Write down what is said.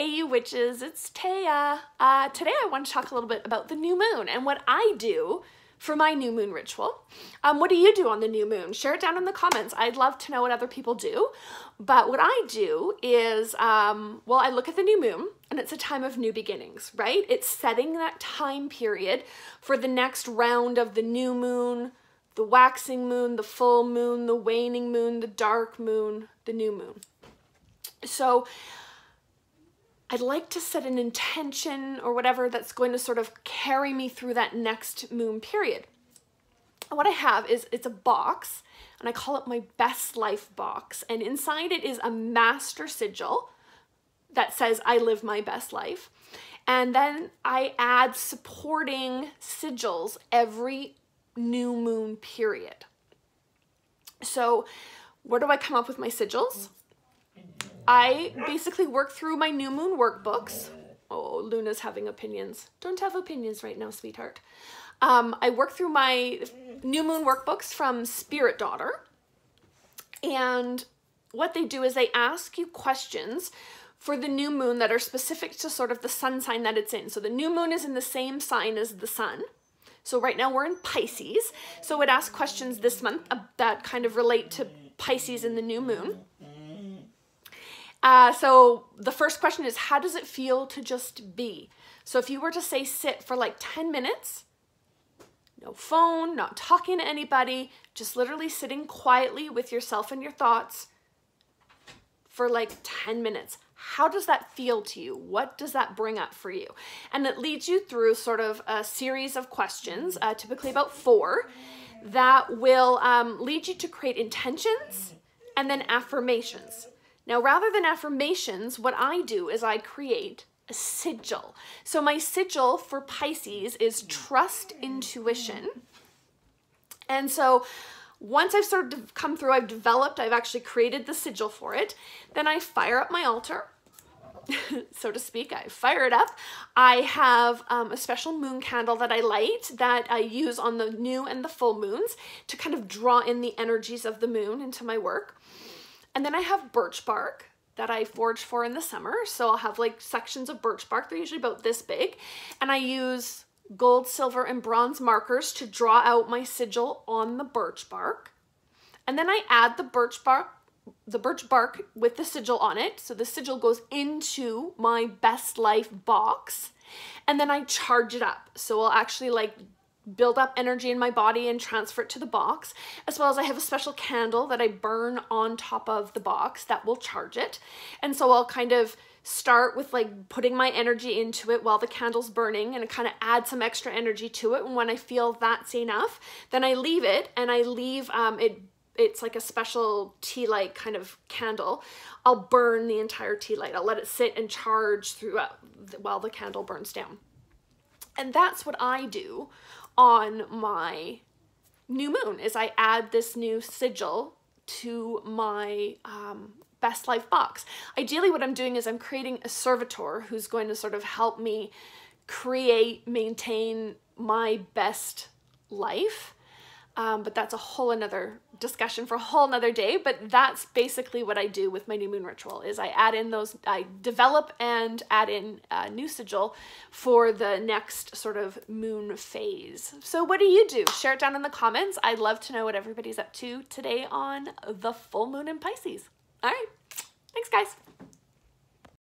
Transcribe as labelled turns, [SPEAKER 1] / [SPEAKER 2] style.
[SPEAKER 1] Hey, witches, it's Teia. Uh, today I want to talk a little bit about the new moon and what I do for my new moon ritual. Um, what do you do on the new moon? Share it down in the comments. I'd love to know what other people do. But what I do is, um, well, I look at the new moon and it's a time of new beginnings, right? It's setting that time period for the next round of the new moon, the waxing moon, the full moon, the waning moon, the dark moon, the new moon. So I'd like to set an intention or whatever that's going to sort of carry me through that next moon period. And what I have is it's a box and I call it my best life box. And inside it is a master sigil that says I live my best life. And then I add supporting sigils every new moon period. So where do I come up with my sigils? I basically work through my new moon workbooks. Oh, Luna's having opinions. Don't have opinions right now, sweetheart. Um, I work through my new moon workbooks from Spirit Daughter. And what they do is they ask you questions for the new moon that are specific to sort of the sun sign that it's in. So the new moon is in the same sign as the sun. So right now we're in Pisces. So it asks questions this month that kind of relate to Pisces and the new moon. Uh, so the first question is, how does it feel to just be? So if you were to say sit for like 10 minutes, no phone, not talking to anybody, just literally sitting quietly with yourself and your thoughts for like 10 minutes. How does that feel to you? What does that bring up for you? And it leads you through sort of a series of questions, uh, typically about four, that will um, lead you to create intentions and then affirmations. Now, rather than affirmations, what I do is I create a sigil. So my sigil for Pisces is trust intuition. And so once I've sort of come through, I've developed, I've actually created the sigil for it, then I fire up my altar, so to speak. I fire it up. I have um, a special moon candle that I light that I use on the new and the full moons to kind of draw in the energies of the moon into my work. And then I have birch bark that I forge for in the summer. So I'll have like sections of birch bark. They're usually about this big. And I use gold, silver, and bronze markers to draw out my sigil on the birch bark. And then I add the birch bark the birch bark with the sigil on it. So the sigil goes into my best life box and then I charge it up. So I'll actually like build up energy in my body and transfer it to the box, as well as I have a special candle that I burn on top of the box that will charge it. And so I'll kind of start with like putting my energy into it while the candle's burning and kind of add some extra energy to it. And when I feel that's enough, then I leave it and I leave um, it it's like a special tea light kind of candle. I'll burn the entire tea light. I'll let it sit and charge throughout while the candle burns down. And that's what I do on my new moon is I add this new sigil to my um, best life box. Ideally what I'm doing is I'm creating a servitor who's going to sort of help me create, maintain my best life um, but that's a whole another discussion for a whole another day. But that's basically what I do with my new moon ritual is I add in those, I develop and add in a new sigil for the next sort of moon phase. So what do you do? Share it down in the comments. I'd love to know what everybody's up to today on the full moon in Pisces. All right. Thanks, guys.